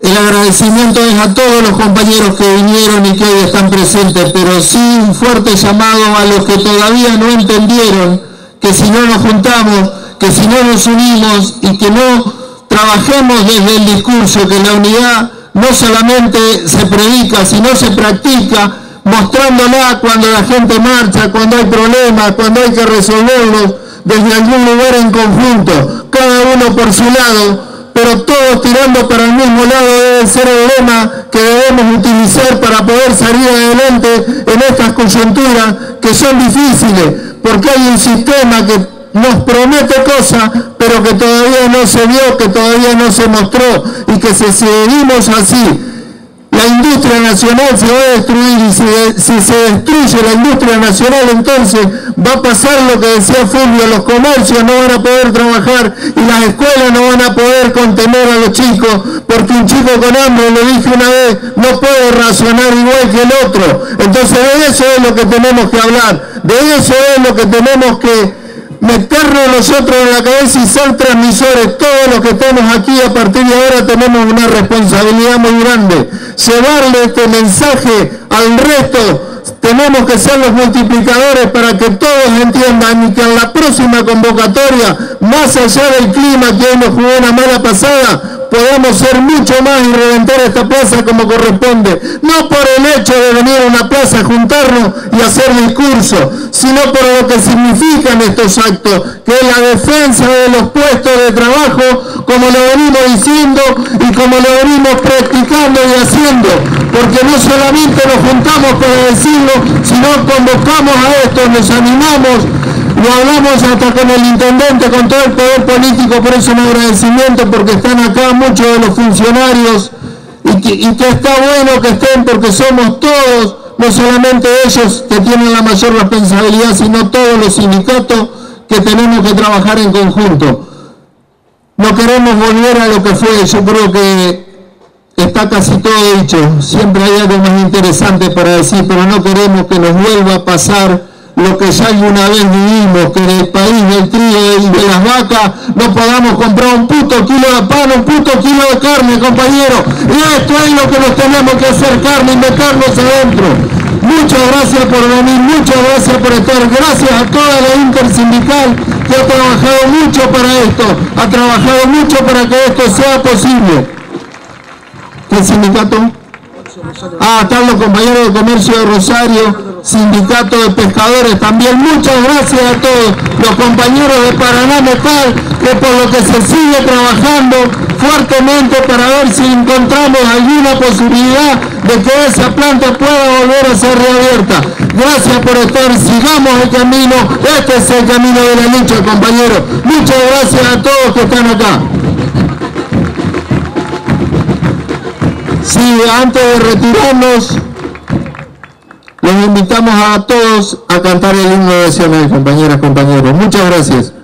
El agradecimiento es a todos los compañeros que vinieron y que hoy están presentes, pero sí un fuerte llamado a los que todavía no entendieron que si no nos juntamos, que si no nos unimos y que no trabajemos desde el discurso, que la unidad no solamente se predica, sino se practica, mostrándola cuando la gente marcha, cuando hay problemas, cuando hay que resolverlos desde algún lugar en conjunto, cada uno por su lado, pero todos tirando para el mismo lado debe ser el lema que debemos utilizar para poder salir adelante en estas coyunturas que son difíciles, porque hay un sistema que nos promete cosas, pero que todavía no se vio, que todavía no se mostró, y que si seguimos así, la industria nacional se va a destruir y si, se destruye la industria nacional entonces va a pasar lo que decía Fulvio, los comercios no van a poder trabajar y las escuelas no van a poder contener a los chicos porque un chico con hambre, lo dije una vez, no puede razonar igual que el otro. Entonces de eso es lo que tenemos que hablar, de eso es lo que tenemos que meternos nosotros en la cabeza y ser transmisores, todos los que estamos aquí a partir de ahora tenemos una responsabilidad muy grande, llevarle este mensaje al resto, tenemos que ser los multiplicadores para que todos entiendan y que en la próxima convocatoria, más allá del clima que hoy nos jugó una mala pasada, podamos ser mucho más y reventar esta plaza como corresponde. No por el hecho de venir a una plaza, juntarnos y hacer discurso, sino por lo que significan estos actos, que es la defensa de los puestos de trabajo, como lo venimos diciendo y como lo venimos practicando y haciendo. Porque no solamente nos juntamos para decirlo, sino convocamos a esto, nos animamos lo hablamos hasta con el intendente, con todo el poder político, por eso un agradecimiento, porque están acá muchos de los funcionarios y que, está bueno que estén porque somos todos, no solamente ellos que tienen la mayor responsabilidad, sino todos los sindicatos que tenemos que trabajar en conjunto. No queremos volver a lo que fue, yo creo que está casi todo dicho, siempre hay algo más interesante para decir, pero no queremos que nos vuelva a pasar lo que ya alguna vez vivimos, que en el país del trigo y de las vacas no podamos comprar un puto kilo de pan, un puto kilo de carne, compañero. Y esto es lo que nos tenemos que hacer carne y meternos adentro. Muchas gracias por venir, muchas gracias por estar. Gracias a toda la intersindical que ha trabajado mucho para esto, ha trabajado mucho para que esto sea posible. ¿Qué sindicato? Ah, están los compañeros de comercio de Rosario, sindicato de pescadores también. Muchas gracias a todos los compañeros de Paraná Metal, que por lo que se sigue trabajando fuertemente para ver si encontramos alguna posibilidad de que esa planta pueda volver a ser reabierta. Gracias por estar, sigamos el camino, este es el camino de la lucha, compañeros. Muchas gracias a todos que están acá. Sí, antes de retirarnos, los invitamos a todos a cantar el himno nacional, compañeras, compañeros. Muchas gracias.